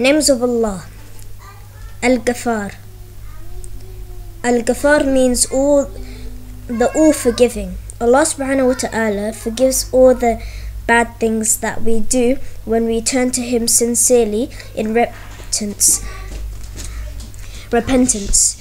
Names of Allah Al Ghaffar. Al Ghaffar means all the all forgiving. Allah subhanahu wa ta'ala forgives all the bad things that we do when we turn to Him sincerely in repentance. Repentance.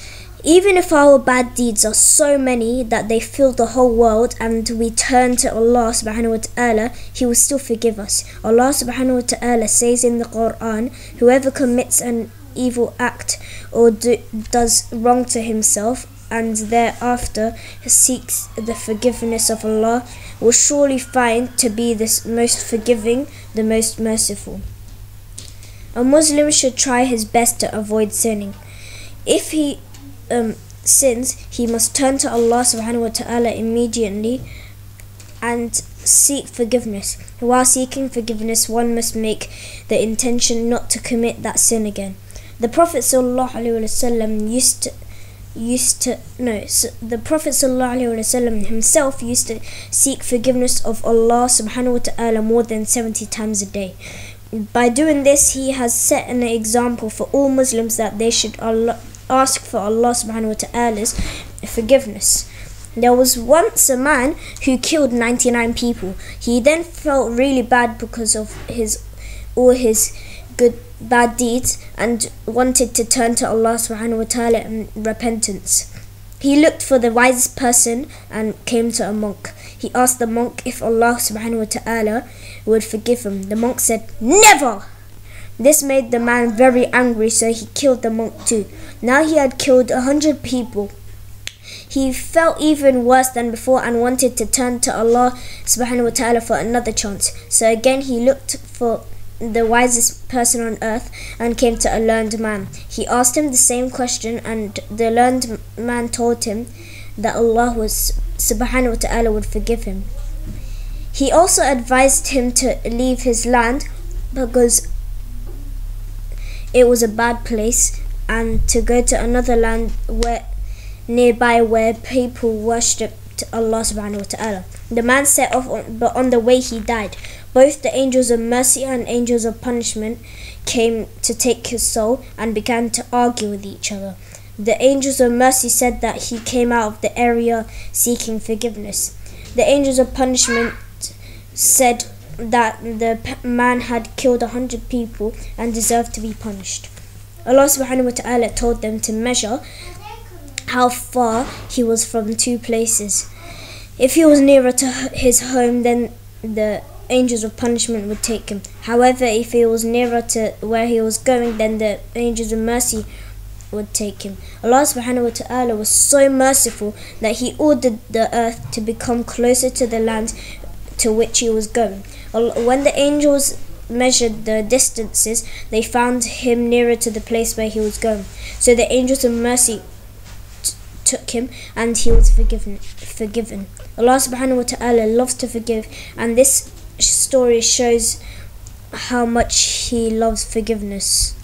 Even if our bad deeds are so many that they fill the whole world and we turn to Allah subhanahu wa ta'ala, He will still forgive us. Allah subhanahu wa ta'ala says in the Quran, Whoever commits an evil act or do, does wrong to himself and thereafter seeks the forgiveness of Allah will surely find to be the most forgiving, the most merciful. A Muslim should try his best to avoid sinning. If he um, sins, he must turn to Allah subhanahu wa ta'ala immediately and seek forgiveness. While seeking forgiveness, one must make the intention not to commit that sin again. The Prophet ﷺ used to used to no so the Prophet himself used to seek forgiveness of Allah subhanahu wa ta'ala more than 70 times a day. By doing this he has set an example for all Muslims that they should Allah, ask for Allah subhanahu wa ta'ala's forgiveness. There was once a man who killed 99 people. He then felt really bad because of his all his good bad deeds and wanted to turn to Allah subhanahu wa ta'ala in repentance. He looked for the wisest person and came to a monk. He asked the monk if Allah subhanahu wa ta'ala would forgive him. The monk said, Never! This made the man very angry, so he killed the monk too. Now he had killed a hundred people. He felt even worse than before and wanted to turn to Allah subhanahu wa ta'ala for another chance. So again he looked for the wisest person on earth and came to a learned man. He asked him the same question, and the learned man told him that Allah was subhanahu wa ta'ala would forgive him. He also advised him to leave his land because it was a bad place and to go to another land where nearby where people worshipped Allah subhanahu wa ta'ala. The man set off on, but on the way he died. Both the angels of mercy and angels of punishment came to take his soul and began to argue with each other. The angels of mercy said that he came out of the area seeking forgiveness. The angels of punishment said that the man had killed a hundred people and deserved to be punished. Allah subhanahu wa ta'ala told them to measure how far he was from two places. If he was nearer to his home, then the angels of punishment would take him. However, if he was nearer to where he was going, then the angels of mercy would take him. Allah subhanahu wa ta'ala was so merciful that he ordered the earth to become closer to the land to which he was going. When the angels measured the distances, they found him nearer to the place where he was going. So the angels of mercy took him and he was forgiven forgiven. Allah subhanahu wa ta'ala loves to forgive and this story shows how much he loves forgiveness.